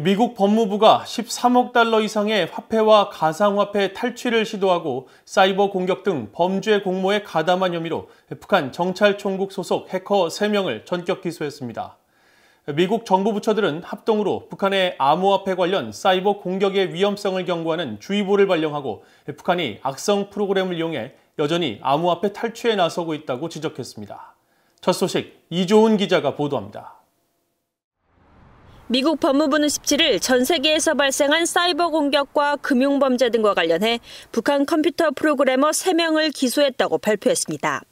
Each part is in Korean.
미국 법무부가 13억 달러 이상의 화폐와 가상화폐 탈취를 시도하고 사이버 공격 등 범죄 공모에 가담한 혐의로 북한 정찰총국 소속 해커 3명을 전격 기소했습니다. 미국 정부 부처들은 합동으로 북한의 암호화폐 관련 사이버 공격의 위험성을 경고하는 주의보를 발령하고 북한이 악성 프로그램을 이용해 여전히 암호화폐 탈취에 나서고 있다고 지적했습니다. 첫 소식 이조은 기자가 보도합니다. 미국 법무부는 17일 전 세계에서 발생한 사이버 공격과 금융 범죄 등과 관련해 북한 컴퓨터 프로그래머 3명을 기소했다고 발표했습니다.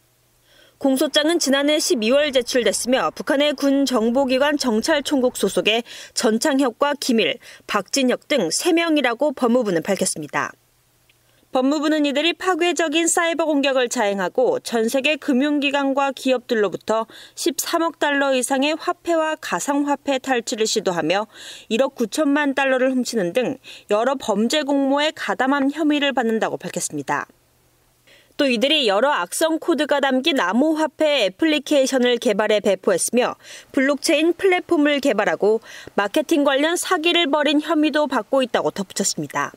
공소장은 지난해 12월 제출됐으며 북한의 군 정보기관 정찰총국 소속의 전창혁과 김일, 박진혁 등 3명이라고 법무부는 밝혔습니다. 법무부는 이들이 파괴적인 사이버 공격을 자행하고 전 세계 금융기관과 기업들로부터 13억 달러 이상의 화폐와 가상화폐 탈취를 시도하며 1억 9천만 달러를 훔치는 등 여러 범죄 공모에 가담한 혐의를 받는다고 밝혔습니다. 또 이들이 여러 악성 코드가 담긴 암호화폐 애플리케이션을 개발해 배포했으며 블록체인 플랫폼을 개발하고 마케팅 관련 사기를 벌인 혐의도 받고 있다고 덧붙였습니다.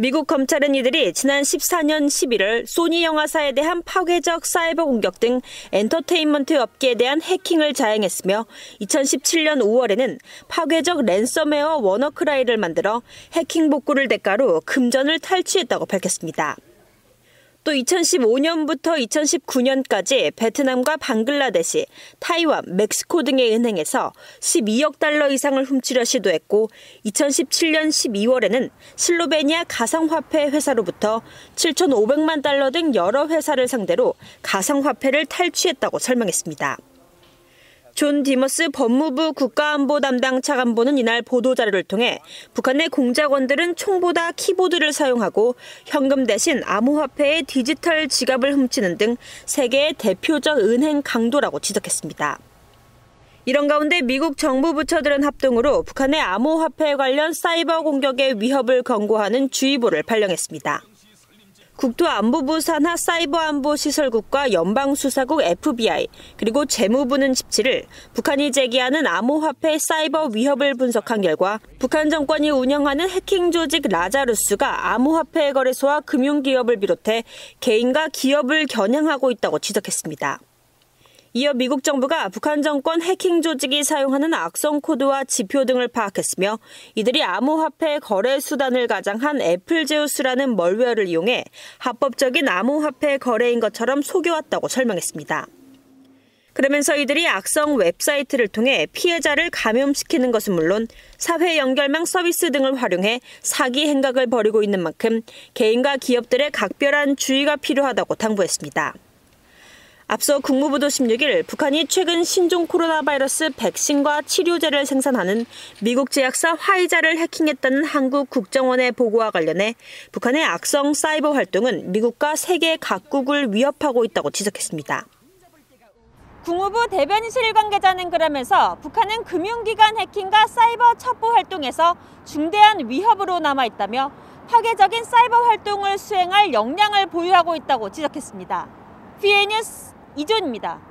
미국 검찰은 이들이 지난 14년 11월 소니 영화사에 대한 파괴적 사이버 공격 등 엔터테인먼트 업계에 대한 해킹을 자행했으며 2017년 5월에는 파괴적 랜섬웨어 워너크라이를 만들어 해킹 복구를 대가로 금전을 탈취했다고 밝혔습니다. 또 2015년부터 2019년까지 베트남과 방글라데시, 타이완, 멕시코 등의 은행에서 12억 달러 이상을 훔치려 시도했고 2017년 12월에는 슬로베니아 가상화폐 회사로부터 7,500만 달러 등 여러 회사를 상대로 가상화폐를 탈취했다고 설명했습니다. 존 디머스 법무부 국가안보 담당 차관보는 이날 보도자료를 통해 북한의 공작원들은 총보다 키보드를 사용하고 현금 대신 암호화폐의 디지털 지갑을 훔치는 등 세계의 대표적 은행 강도라고 지적했습니다. 이런 가운데 미국 정부 부처들은 합동으로 북한의 암호화폐 관련 사이버 공격의 위협을 경고하는 주의보를 발령했습니다. 국토안보부 산하 사이버안보시설국과 연방수사국 FBI 그리고 재무부는 17일 북한이 제기하는 암호화폐 사이버 위협을 분석한 결과 북한 정권이 운영하는 해킹 조직 라자루스가 암호화폐 거래소와 금융기업을 비롯해 개인과 기업을 겨냥하고 있다고 지적했습니다. 이어 미국 정부가 북한 정권 해킹 조직이 사용하는 악성 코드와 지표 등을 파악했으며 이들이 암호화폐 거래 수단을 가장한 AppleJeus라는 malware를 이용해 합법적인 암호화폐 거래인 것처럼 속여왔다고 설명했습니다. 그러면서 이들이 악성 웹사이트를 통해 피해자를 감염시키는 것은 물론 사회 연결망 서비스 등을 활용해 사기 행각을 벌이고 있는 만큼 개인과 기업들의 각별한 주의가 필요하다고 당부했습니다. 앞서 국무부도 16일 북한이 최근 신종 코로나 바이러스 백신과 치료제를 생산하는 미국 제약사 화이자를 해킹했다는 한국 국정원의 보고와 관련해 북한의 악성 사이버 활동은 미국과 세계 각국을 위협하고 있다고 지적했습니다. 국무부 대변인실 관계자는 그러면서 북한은 금융기관 해킹과 사이버 첩보 활동에서 중대한 위협으로 남아 있다며 파괴적인 사이버 활동을 수행할 역량을 보유하고 있다고 지적했습니다. 피해 뉴스 이존입니다.